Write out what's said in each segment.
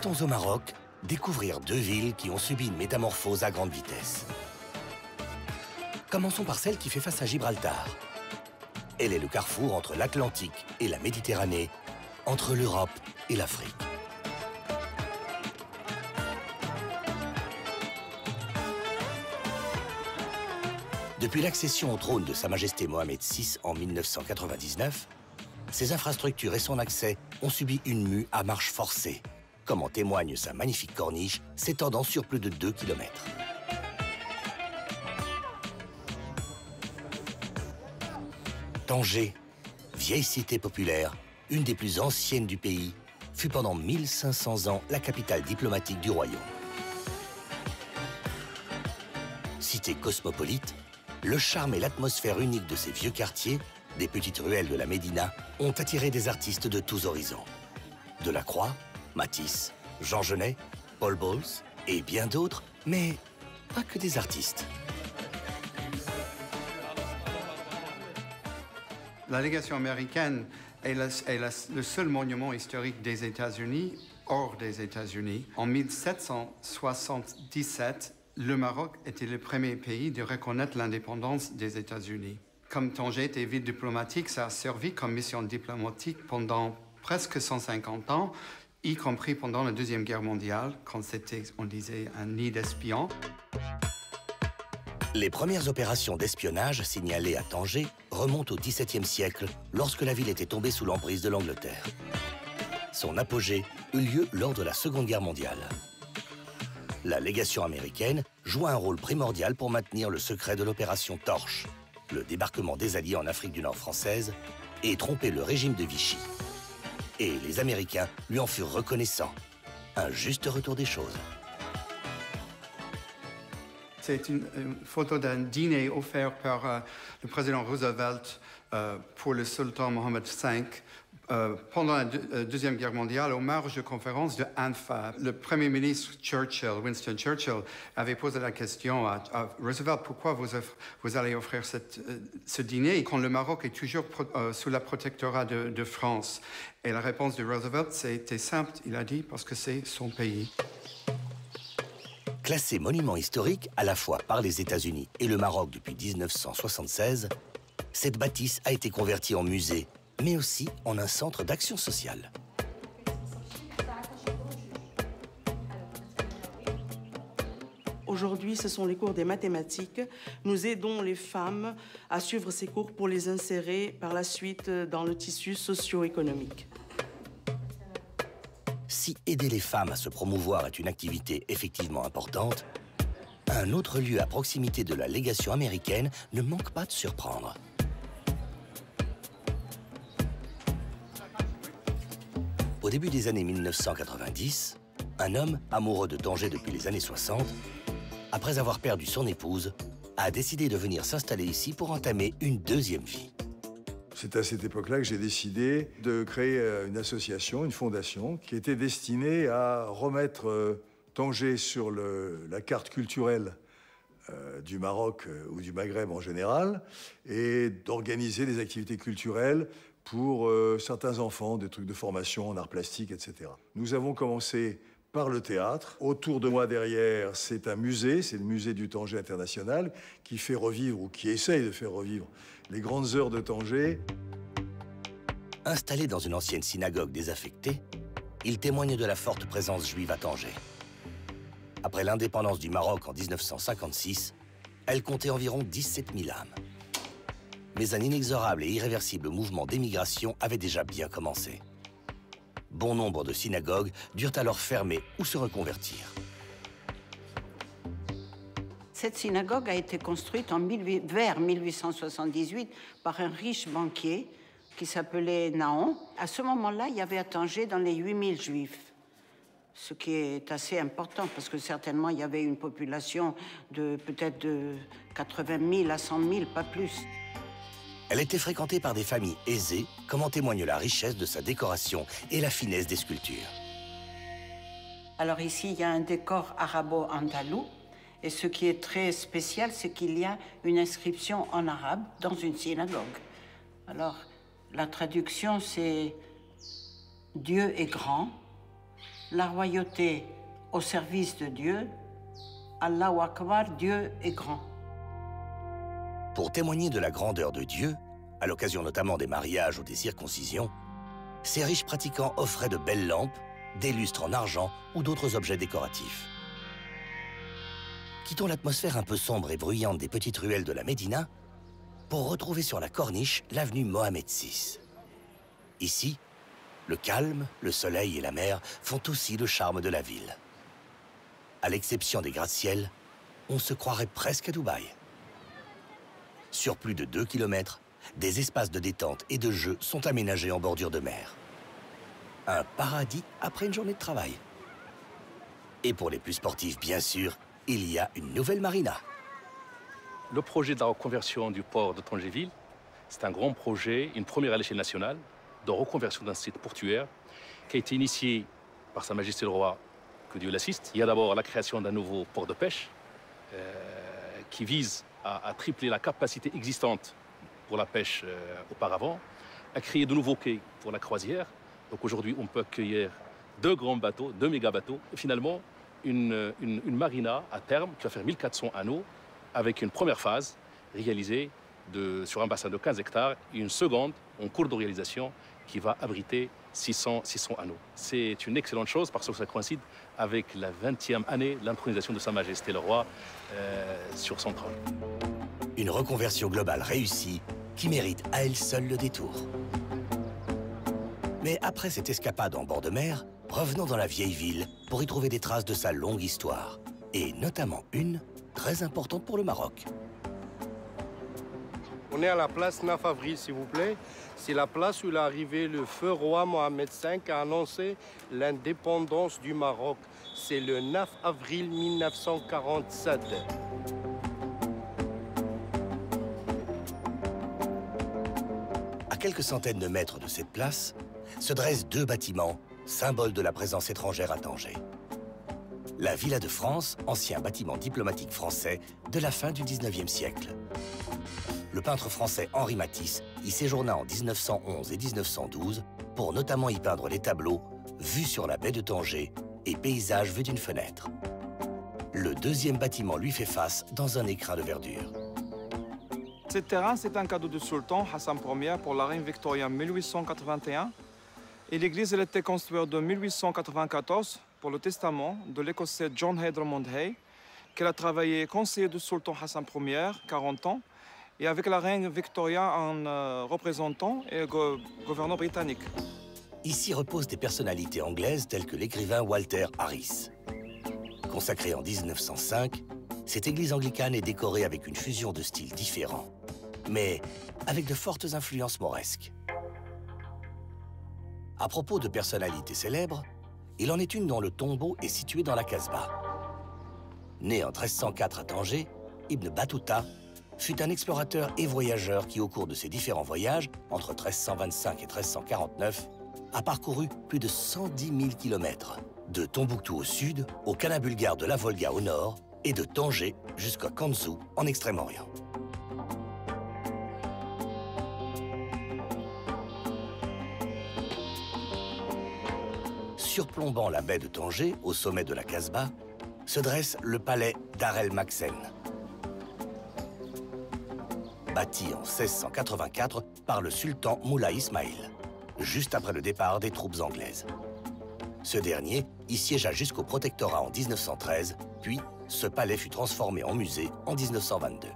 Partons au Maroc, découvrir deux villes qui ont subi une métamorphose à grande vitesse. Commençons par celle qui fait face à Gibraltar. Elle est le carrefour entre l'Atlantique et la Méditerranée, entre l'Europe et l'Afrique. Depuis l'accession au trône de Sa Majesté Mohamed VI en 1999, ses infrastructures et son accès ont subi une mue à marche forcée, comme en témoigne sa magnifique corniche s'étendant sur plus de 2 km. Tanger, vieille cité populaire, une des plus anciennes du pays, fut pendant 1500 ans la capitale diplomatique du royaume. Cité cosmopolite, le charme et l'atmosphère unique de ces vieux quartiers, des petites ruelles de la Médina, ont attiré des artistes de tous horizons. Delacroix, Matisse, Jean Genet, Paul Bowles et bien d'autres, mais pas que des artistes. La légation américaine est, le seul monument historique des États-Unis hors des États-Unis. En 1777, le Maroc était le premier pays de reconnaître l'indépendance des États-Unis. Comme Tanger était ville diplomatique, ça a servi comme mission diplomatique pendant presque 150 ans, y compris pendant la Deuxième Guerre mondiale, quand c'était, on disait, un nid d'espions. Les premières opérations d'espionnage signalées à Tanger remontent au XVIIe siècle, lorsque la ville était tombée sous l'emprise de l'Angleterre. Son apogée eut lieu lors de la Seconde Guerre mondiale. La légation américaine joua un rôle primordial pour maintenir le secret de l'opération Torche, le débarquement des Alliés en Afrique du Nord française, et tromper le régime de Vichy. Et les Américains lui en furent reconnaissants. Un juste retour des choses. C'est une, photo d'un dîner offert par euh, le président Roosevelt euh, pour le sultan Mohammed V euh, pendant la euh, Deuxième Guerre mondiale aux marges de conférence de Anfa. Le Premier ministre Churchill, Winston Churchill, avait posé la question à, Roosevelt pourquoi vous, allez offrir euh, ce dîner quand le Maroc est toujours sous la protectorat de, de France? Et la réponse de Roosevelt, c'était simple. Il a dit parce que c'est son pays. Classé monument historique à la fois par les États-Unis et le Maroc depuis 1976, cette bâtisse a été convertie en musée, mais aussi en un centre d'action sociale. Aujourd'hui, ce sont les cours des mathématiques. Nous aidons les femmes à suivre ces cours pour les insérer par la suite dans le tissu socio-économique. Si aider les femmes à se promouvoir est une activité effectivement importante, un autre lieu à proximité de la légation américaine ne manque pas de surprendre. Au début des années 1990, un homme, amoureux de Tanger depuis les années 60, après avoir perdu son épouse, a décidé de venir s'installer ici pour entamer une deuxième vie. C'est à cette époque-là que j'ai décidé de créer euh, une association, une fondation, qui était destinée à remettre euh, Tanger sur la carte culturelle euh, du Maroc ou du Maghreb en général, et d'organiser des activités culturelles pour euh, certains enfants, des trucs de formation en arts plastiques, etc. Nous avons commencé par le théâtre. Autour de moi derrière, c'est un musée, c'est le musée du Tanger international, qui fait revivre, ou qui essaye de faire revivre, les grandes heures de Tanger. Installé dans une ancienne synagogue désaffectée, il témoigne de la forte présence juive à Tanger. Après l'indépendance du Maroc en 1956, elle comptait environ 17 000 âmes. Mais un inexorable et irréversible mouvement d'émigration avait déjà bien commencé. Bon nombre de synagogues durent alors fermer ou se reconvertir. Cette synagogue a été construite en 18 vers 1878 par un riche banquier qui s'appelait Naon. À ce moment-là, il y avait à Tanger dans les 8000 juifs, ce qui est assez important parce que certainement il y avait une population de peut-être de 80 000 à 100 000, pas plus. Elle était fréquentée par des familles aisées, comme en témoigne la richesse de sa décoration et la finesse des sculptures. Alors ici, il y a un décor arabo-andalou. Et ce qui est très spécial, c'est qu'il y a une inscription en arabe dans une synagogue. Alors, la traduction, c'est Dieu est grand La royauté au service de Dieu. Allahu Akbar, Dieu est grand. Pour témoigner de la grandeur de Dieu, à l'occasion notamment des mariages ou des circoncisions, ces riches pratiquants offraient de belles lampes, des lustres en argent ou d'autres objets décoratifs. Quittons l'atmosphère un peu sombre et bruyante des petites ruelles de la Médina pour retrouver sur la corniche l'avenue Mohamed VI. Ici, le calme, le soleil et la mer font aussi le charme de la ville. À l'exception des gratte-ciels, on se croirait presque à Dubaï. Sur plus de 2 km, des espaces de détente et de jeu sont aménagés en bordure de mer. Un paradis après une journée de travail. Et pour les plus sportifs, bien sûr, il y a une nouvelle marina. Le projet de la reconversion du port de Tangéville, c'est un grand projet, une première à l'échelle nationale, de reconversion d'un site portuaire qui a été initié par Sa Majesté le Roi, que Dieu l'assiste. Il y a d'abord la création d'un nouveau port de pêche euh, qui vise à, tripler la capacité existante pour la pêche euh, auparavant, à créer de nouveaux quais pour la croisière. Donc aujourd'hui, on peut accueillir deux grands bateaux, deux méga bateaux, et finalement une, une, marina à terme qui va faire 1400 anneaux avec une première phase réalisée sur un bassin de 15 hectares et une seconde en cours de réalisation qui va abriter 600, 600 anneaux. C'est une excellente chose parce que ça coïncide avec la 20e année de l'intronisation de Sa Majesté le Roi euh, sur son trône. Une reconversion globale réussie qui mérite à elle seule le détour. Mais après cette escapade en bord de mer, revenons dans la vieille ville pour y trouver des traces de sa longue histoire, et notamment une très importante pour le Maroc. On est à la place 9 avril, s'il vous plaît. C'est la place où est arrivé le feu roi Mohamed V a annoncé l'indépendance du Maroc. C'est le 9 avril 1947. À quelques centaines de mètres de cette place se dressent deux bâtiments, symboles de la présence étrangère à Tanger. La Villa de France, ancien bâtiment diplomatique français de la fin du 19e siècle le peintre français Henri Matisse y séjourna en 1911 et 1912 pour notamment y peindre les tableaux Vue sur la baie de Tanger et Paysages vus d'une fenêtre. Le deuxième bâtiment lui fait face dans un écrin de verdure. Ce terrain, c'est un cadeau du sultan Hassan Ier pour la reine Victoria 1881. Et l'église a été construite en 1894 pour le testament de l'écossais John Hay Hay, qu'elle a travaillé conseiller du sultan Hassan Ier, 40 ans, et avec la reine Victoria en euh, représentant et gouverneur britannique. Ici reposent des personnalités anglaises telles que l'écrivain Walter Harris. Consacrée en 1905, cette église anglicane est décorée avec une fusion de styles différents, mais avec de fortes influences mauresques. À propos de personnalités célèbres, il en est une dont le tombeau est situé dans la Casbah. Né en 1304 à Tanger, Ibn Battuta fut un explorateur et voyageur qui, au cours de ses différents voyages, entre 1325 et 1349, a parcouru plus de 110 000 kilomètres, de Tombouctou au sud, au Canal bulgare de la Volga au nord, et de Tanger jusqu'à Kansu en Extrême-Orient. Surplombant la baie de Tanger, au sommet de la Casbah, se dresse le palais d'Arel Maxen, bâti en 1684 par le sultan Moulay Ismail, juste après le départ des troupes anglaises. Ce dernier y siégea jusqu'au protectorat en 1913, puis ce palais fut transformé en musée en 1922.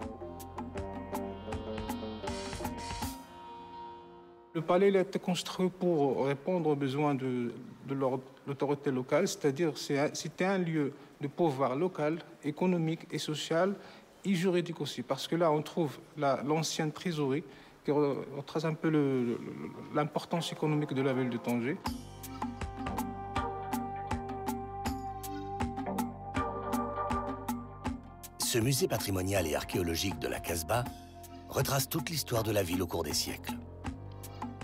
Le palais a été construit pour répondre aux besoins de, l'autorité locale, c'est-à-dire c'était un lieu de pouvoir local, économique et social et juridique aussi, parce que là, on trouve l'ancienne trésorerie qui retrace un peu l'importance économique de la ville de Tanger. Ce musée patrimonial et archéologique de la Casbah retrace toute l'histoire de la ville au cours des siècles.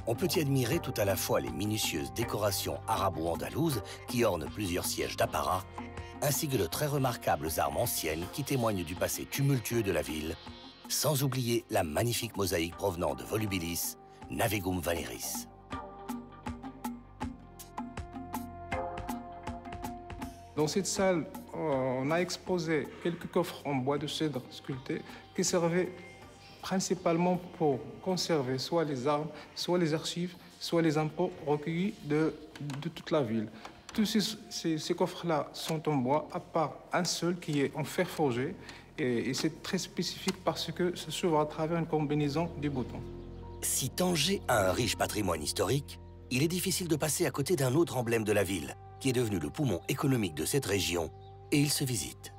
On peut y admirer tout à la fois les minutieuses décorations arabo-andalouses qui ornent plusieurs sièges d'apparat ainsi que de très remarquables armes anciennes qui témoignent du passé tumultueux de la ville, sans oublier la magnifique mosaïque provenant de Volubilis, Navegum Valeris. Dans cette salle, on a exposé quelques coffres en bois de cèdre sculptés qui servaient principalement pour conserver soit les armes, soit les archives, soit les impôts recueillis de toute la ville. Tous ces, ces, coffres-là sont en bois, à part un seul qui est en fer forgé, et, et c'est très spécifique parce que ça s'ouvre à travers une combinaison des boutons. Si Tanger a un riche patrimoine historique, il est difficile de passer à côté d'un autre emblème de la ville, qui est devenu le poumon économique de cette région, et il se visite.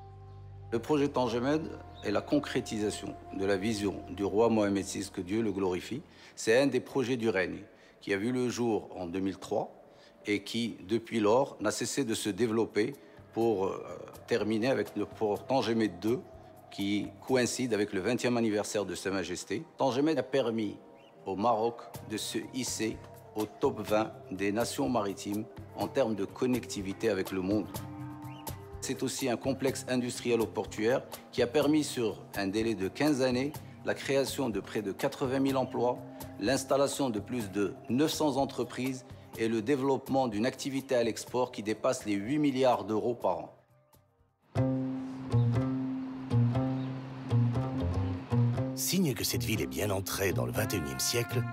Le projet Tangemed est la concrétisation de la vision du roi Mohamed VI, que Dieu le glorifie. C'est un des projets du règne qui a vu le jour en 2003 et qui, depuis lors, n'a cessé de se développer pour euh, terminer avec le port Tangemed II, qui coïncide avec le 20e anniversaire de Sa Majesté. Tangemed a permis au Maroc de se hisser au top 20 des nations maritimes en termes de connectivité avec le monde. C'est aussi un complexe industriel portuaire qui a permis sur un délai de 15 années la création de près de 80 000 emplois, l'installation de plus de 900 entreprises et le développement d'une activité à l'export qui dépasse les 8 milliards d'euros par an. Signe que cette ville est bien entrée dans le 21e siècle,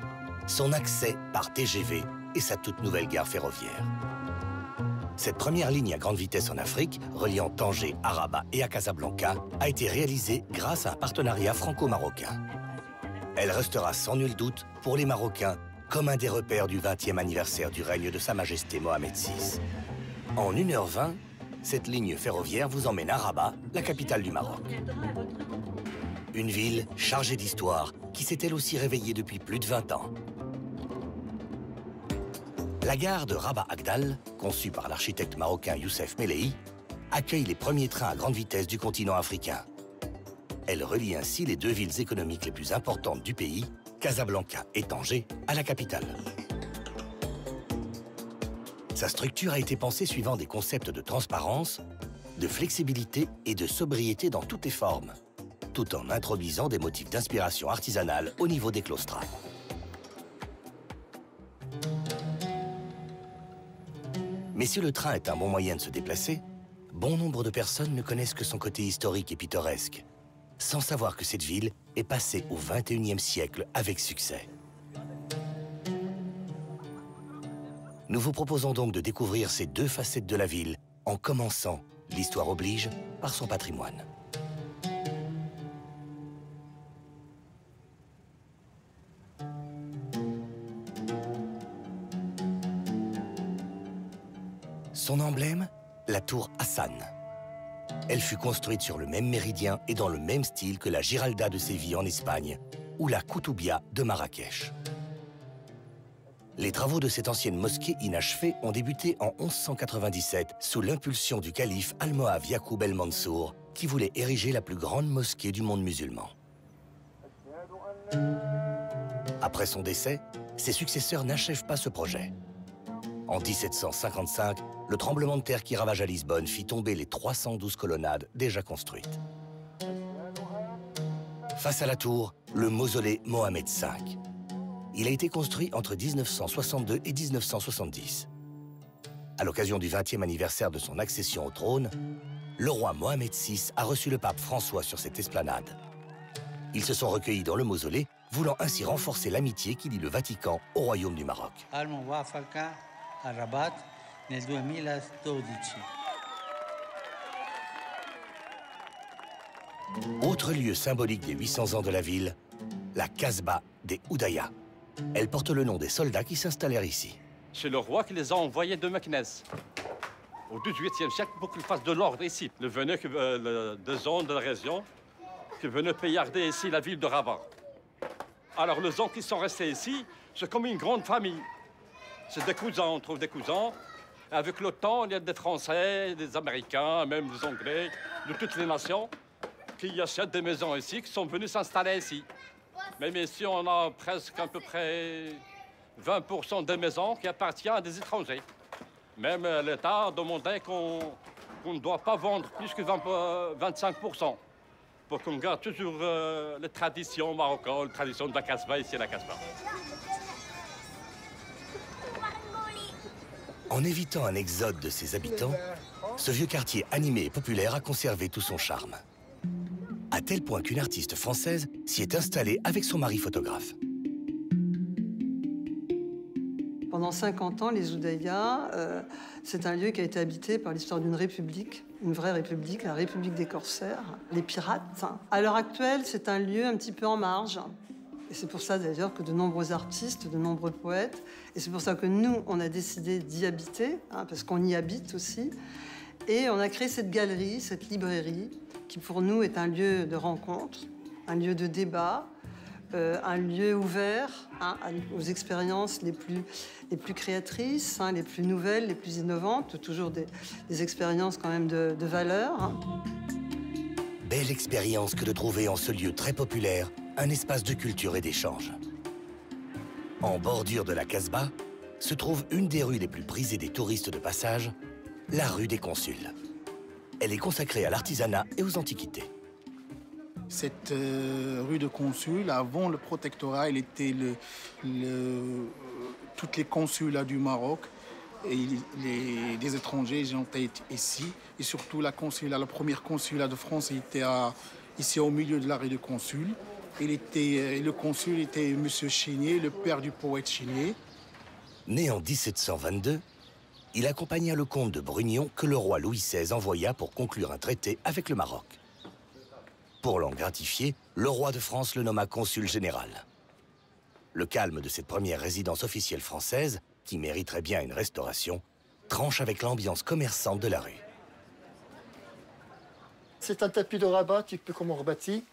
son accès par TGV et sa toute nouvelle gare ferroviaire. Cette première ligne à grande vitesse en Afrique, reliant Tanger à Rabat et à Casablanca, a été réalisée grâce à un partenariat franco-marocain. Elle restera sans nul doute, pour les Marocains, comme un des repères du 20e anniversaire du règne de Sa Majesté Mohamed VI. En 1h20, cette ligne ferroviaire vous emmène à Rabat, la capitale du Maroc. Une ville chargée d'histoire qui s'est elle aussi réveillée depuis plus de 20 ans. La gare de Rabat Agdal, conçue par l'architecte marocain Youssef Melehi, accueille les premiers trains à grande vitesse du continent africain. Elle relie ainsi les deux villes économiques les plus importantes du pays, Casablanca et Tanger, à la capitale. Sa structure a été pensée suivant des concepts de transparence, de flexibilité et de sobriété dans toutes les formes, tout en introduisant des motifs d'inspiration artisanale au niveau des claustras. Mais si le train est un bon moyen de se déplacer, bon nombre de personnes ne connaissent que son côté historique et pittoresque, sans savoir que cette ville est passée au XXIe siècle avec succès. Nous vous proposons donc de découvrir ces deux facettes de la ville en commençant, l'histoire oblige, par son patrimoine. Son emblème La tour Hassan. Elle fut construite sur le même méridien et dans le même style que la Giralda de Séville en Espagne ou la Koutoubia de Marrakech. Les travaux de cette ancienne mosquée inachevée ont débuté en 1197 sous l'impulsion du calife Almohav Yacoub el-Mansour qui voulait ériger la plus grande mosquée du monde musulman. Après son décès, ses successeurs n'achèvent pas ce projet. En 1755, le tremblement de terre qui ravagea Lisbonne fit tomber les 312 colonnades déjà construites. Face à la tour, le mausolée Mohamed V. Il a été construit entre 1962 et 1970. À l'occasion du 20e anniversaire de son accession au trône, le roi Mohamed VI a reçu le pape François sur cette esplanade. Ils se sont recueillis dans le mausolée, voulant ainsi renforcer l'amitié qui lie le Vatican au royaume du Maroc. A Rabat nel 2012. Autre lieu symbolique des 800 ans de la ville, la Casbah des Oudaya. Elle porte le nom des soldats qui s'installèrent ici. C'est le roi qui les a envoyés de Meknès au XVIIIe siècle pour qu'ils fassent de l'ordre ici. Le venaient euh, de zones de la région qui venaient pillarder ici la ville de Rabat. Alors les gens qui sont restés ici, c'est comme une grande famille. C'est des cousins, on trouve des cousins. Avec le temps, il y a des Français, des Américains, même des Anglais, de toutes les nations, qui achètent des maisons ici, qui sont venus s'installer ici. Même ici, on a presque à peu près 20% des maisons qui appartiennent à des étrangers. Même l'État a demandé qu'on ne doit pas vendre plus que 25% pour qu'on garde toujours euh, les traditions marocaines, les traditions de la Casbah ici à la Casbah. En évitant un exode de ses habitants, ce vieux quartier animé et populaire a conservé tout son charme. À tel point qu'une artiste française s'y est installée avec son mari photographe. Pendant 50 ans, les Oudayas, euh, c'est un lieu qui a été habité par l'histoire d'une république, une vraie république, la République des corsaires, les pirates. À l'heure actuelle, c'est un lieu un petit peu en marge. Et c'est pour ça d'ailleurs que de nombreux artistes, de nombreux poètes, et c'est pour ça que nous, on a décidé d'y habiter, hein, parce qu'on y habite aussi. Et on a créé cette galerie, cette librairie, qui pour nous est un lieu de rencontre, un lieu de débat, euh, un lieu ouvert hein, aux expériences les plus, créatrices, hein, les plus nouvelles, les plus innovantes, toujours des, expériences quand même de, de valeur. Belle expérience que de trouver en ce lieu très populaire un espace de culture et d'échange. En bordure de la Casbah se trouve une des rues les plus prisées des touristes de passage, la rue des Consuls. Elle est consacrée à l'artisanat et aux antiquités. Cette euh, rue de Consuls, avant le protectorat, elle était le, toutes les consulats du Maroc les, des étrangers ont été ici. Et surtout la première consulat de France était ici au milieu de la rue de Consuls. Il était, euh, le consul était M. Chénier, le père du poète Chénier. Né en 1722, il accompagna le comte de Brugnon que le roi Louis XVI envoya pour conclure un traité avec le Maroc. Pour l'en gratifier, le roi de France le nomma consul général. Le calme de cette première résidence officielle française, qui mériterait bien une restauration, tranche avec l'ambiance commerçante de la rue. C'est un tapis de rabat, type peu comme on rebâtit.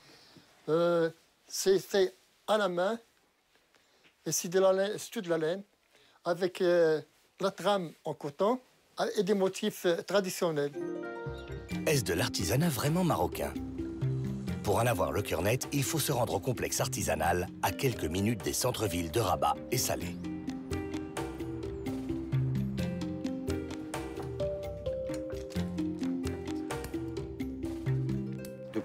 Euh, c'est fait à la main, et c'est de la laine, de la laine, avec euh, la trame en coton et des motifs euh, traditionnels. Est-ce de l'artisanat vraiment marocain? Pour en avoir le cœur net, il faut se rendre au complexe artisanal à quelques minutes des centres-villes de Rabat et Salé.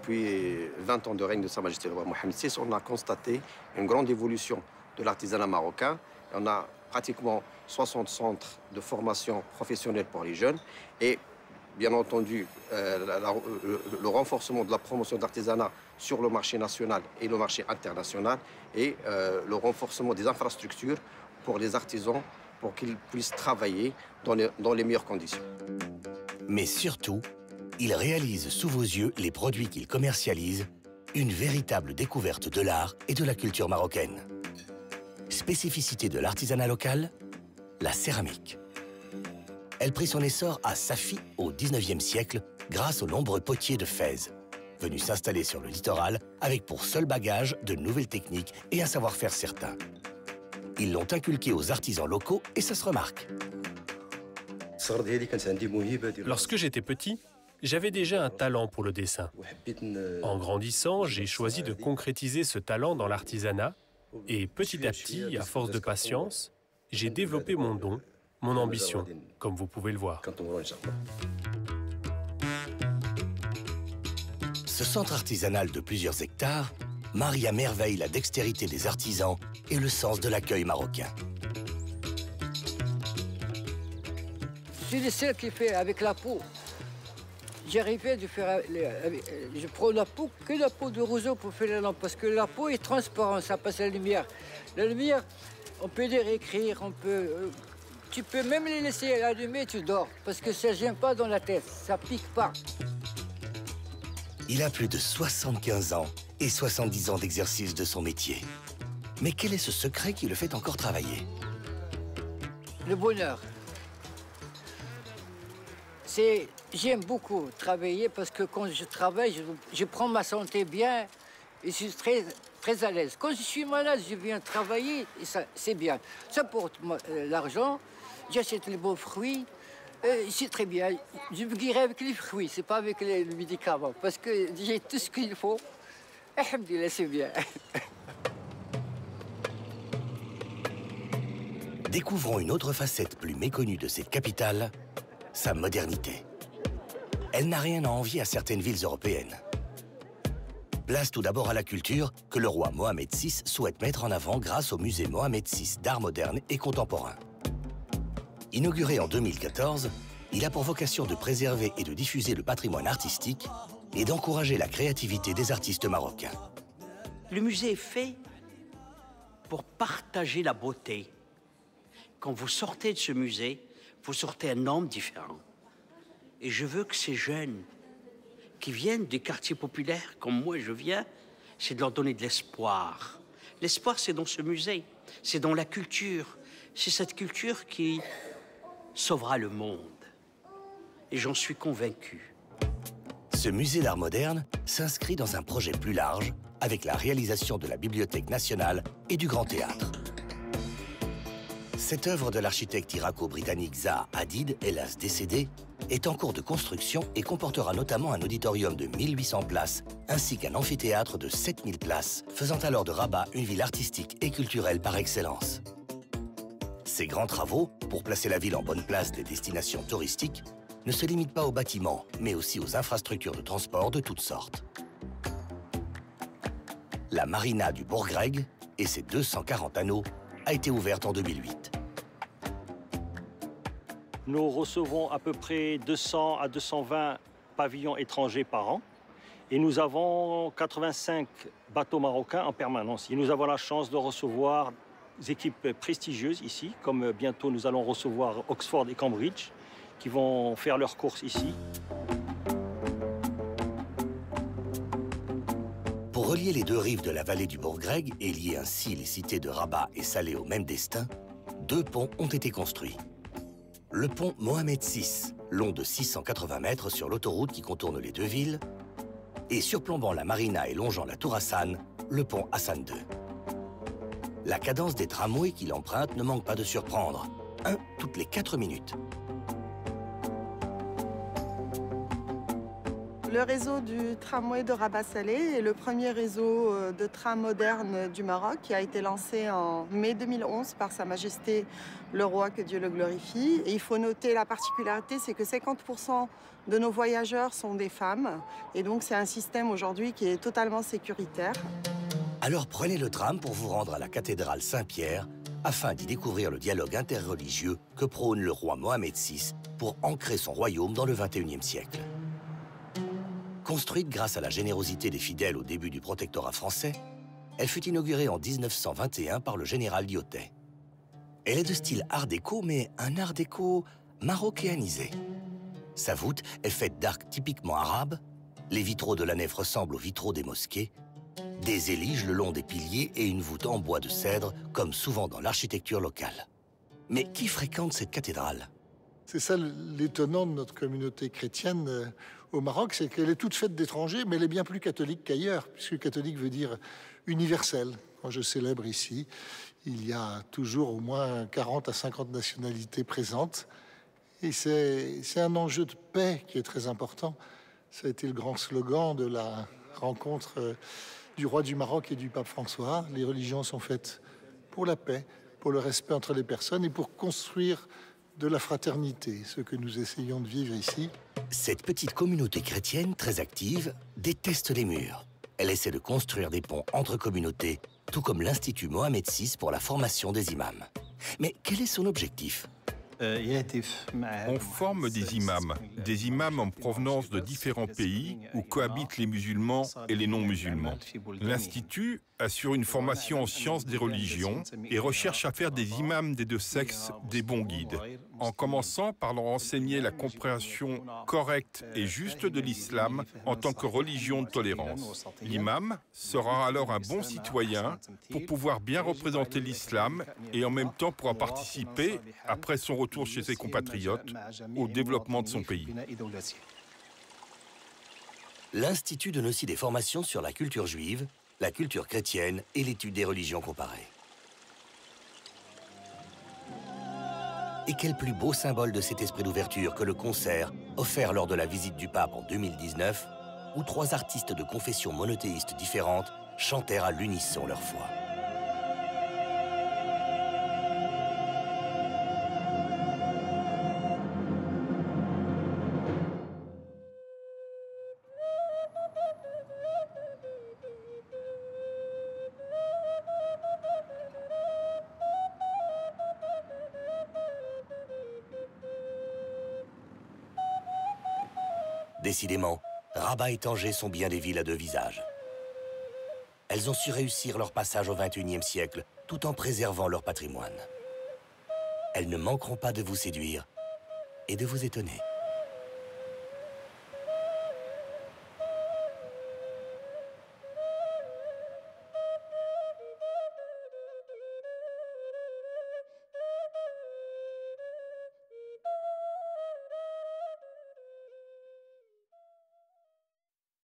depuis 20 ans de règne de Sa Majesté le roi Mohamed VI, on a constaté une grande évolution de l'artisanat marocain. On a pratiquement 60 centres de formation professionnelle pour les jeunes et bien entendu euh, le, renforcement de la promotion de l'artisanat sur le marché national et le marché international et euh, le renforcement des infrastructures pour les artisans pour qu'ils puissent travailler dans les meilleures conditions. Mais surtout, il réalise sous vos yeux les produits qu'il commercialise, une véritable découverte de l'art et de la culture marocaine. Spécificité de l'artisanat local, la céramique. Elle prit son essor à Safi au XIXe siècle grâce aux nombreux potiers de Fès, venus s'installer sur le littoral avec pour seul bagage de nouvelles techniques et un savoir-faire certain. Ils l'ont inculqué aux artisans locaux et ça se remarque. Lorsque j'étais petit, j'avais déjà un talent pour le dessin. En grandissant, j'ai choisi de concrétiser ce talent dans l'artisanat et petit à petit, à force de patience, j'ai développé mon don, mon ambition, comme vous pouvez le voir. Ce centre artisanal de plusieurs hectares marie à merveille la dextérité des artisans et le sens de l'accueil marocain. C'est le seul qui fait avec la peau. J'arrivais de faire. Je prends la peau, que la peau de roseau pour faire la lampe, parce que la peau est transparente, ça passe la lumière. La lumière, on peut les réécrire, on peut. Euh, tu peux même les laisser allumer, tu dors, parce que ça ne vient pas dans la tête, ça pique pas. Il a plus de 75 ans et 70 ans d'exercice de son métier. Mais quel est ce secret qui le fait encore travailler? Le bonheur. C'est J'aime beaucoup travailler parce que quand je travaille, je, prends ma santé bien et je suis très, très à l'aise. Quand je suis malade, je viens travailler et ça, c'est bien. Ça porte euh, l'argent, j'achète les beaux fruits. Euh, c'est très bien. Je me guéris avec les fruits, c'est pas avec les, médicaments, parce que j'ai tout ce qu'il faut. Alhamdulillah, c'est bien. Découvrons une autre facette plus méconnue de cette capitale, sa modernité elle n'a rien à envier à certaines villes européennes. Place tout d'abord à la culture que le roi Mohamed VI souhaite mettre en avant grâce au musée Mohamed VI d'art moderne et contemporain. Inauguré en 2014, il a pour vocation de préserver et de diffuser le patrimoine artistique et d'encourager la créativité des artistes marocains. Le musée est fait pour partager la beauté. Quand vous sortez de ce musée, vous sortez un homme différent. Et je veux que ces jeunes qui viennent des quartiers populaires, comme moi je viens, c'est de leur donner de l'espoir. L'espoir, c'est dans ce musée, c'est dans la culture. C'est cette culture qui sauvera le monde. Et j'en suis convaincu. Ce musée d'art moderne s'inscrit dans un projet plus large avec la réalisation de la Bibliothèque nationale et du Grand Théâtre. Cette œuvre de l'architecte irako-britannique Zaha Hadid, hélas décédé, est en cours de construction et comportera notamment un auditorium de 1800 places ainsi qu'un amphithéâtre de 7000 places, faisant alors de Rabat une ville artistique et culturelle par excellence. Ces grands travaux, pour placer la ville en bonne place des destinations touristiques, ne se limitent pas aux bâtiments, mais aussi aux infrastructures de transport de toutes sortes. La marina du Bourgreg et ses 240 anneaux a été ouverte en 2008. Nous recevons à peu près 200 à 220 pavillons étrangers par an. Et nous avons 85 bateaux marocains en permanence. Et nous avons la chance de recevoir des équipes prestigieuses ici, comme bientôt nous allons recevoir Oxford et Cambridge, qui vont faire leurs courses ici. Relier les deux rives de la vallée du Bourgreg et lier ainsi les cités de Rabat et Salé au même destin, deux ponts ont été construits. Le pont Mohamed VI, long de 680 mètres sur l'autoroute qui contourne les deux villes, et surplombant la marina et longeant la tour Hassan, le pont Hassan II. La cadence des tramways qui l'empruntent ne manque pas de surprendre. Un toutes les quatre minutes. Le réseau du tramway de Rabat-Salé est le premier réseau euh, de tram moderne du Maroc qui a été lancé en mai 2011 par Sa Majesté le roi, que Dieu le glorifie. Il faut noter la particularité, c'est que 50% de nos voyageurs sont des femmes. Et donc c'est un système aujourd'hui qui est totalement sécuritaire. Alors prenez le tram pour vous rendre à la cathédrale Saint-Pierre afin d'y découvrir le dialogue interreligieux que prône le roi Mohamed VI pour ancrer son royaume dans le XXIe siècle. Construite grâce à la générosité des fidèles au début du protectorat français, elle fut inaugurée en 1921 par le général Lyotet. Elle est de style art déco, mais un art déco marocanisé. Sa voûte est faite d'arcs typiquement arabes, les vitraux de la nef ressemblent aux vitraux des mosquées, des éliges le long des piliers et une voûte en bois de cèdre, comme souvent dans l'architecture locale. Mais qui fréquente cette cathédrale? C'est ça l'étonnant de notre communauté chrétienne euh, au Maroc, c'est qu'elle est toute faite d'étrangers, mais elle est bien plus catholique qu'ailleurs, puisque catholique veut dire universel. Quand je célèbre ici, il y a toujours au moins 40 à 50 nationalités présentes. Et c'est un enjeu de paix qui est très important. Ça a été le grand slogan de la rencontre euh, du roi du Maroc et du pape François. Les religions sont faites pour la paix, pour le respect entre les personnes et pour construire de la fraternité, ce que nous essayons de vivre ici. Cette petite communauté chrétienne très active déteste les murs. Elle essaie de construire des ponts entre communautés, tout comme l'Institut Mohamed VI pour la formation des imams. Mais quel est son objectif? On forme des imams, des imams en provenance de différents pays où cohabitent les musulmans et les non-musulmans. L'Institut assure une formation en sciences des religions et recherche à faire des imams des deux sexes des bons guides, en commençant par leur enseigner la compréhension correcte et juste de l'islam en tant que religion de tolérance. L'imam sera alors un bon citoyen pour pouvoir bien représenter l'islam et en même temps pourra participer, après son retour chez ses compatriotes, au développement de son pays. L'Institut donne aussi des formations sur la culture juive, la culture chrétienne et l'étude des religions comparées. Et quel plus beau symbole de cet esprit d'ouverture que le concert offert lors de la visite du pape en 2019, où trois artistes de confessions monothéistes différentes chantèrent à l'unisson leur foi. Décidément, Rabat et Tanger sont bien des villes à deux visages. Elles ont su réussir leur passage au XXIe siècle tout en préservant leur patrimoine. Elles ne manqueront pas de vous séduire et de vous étonner.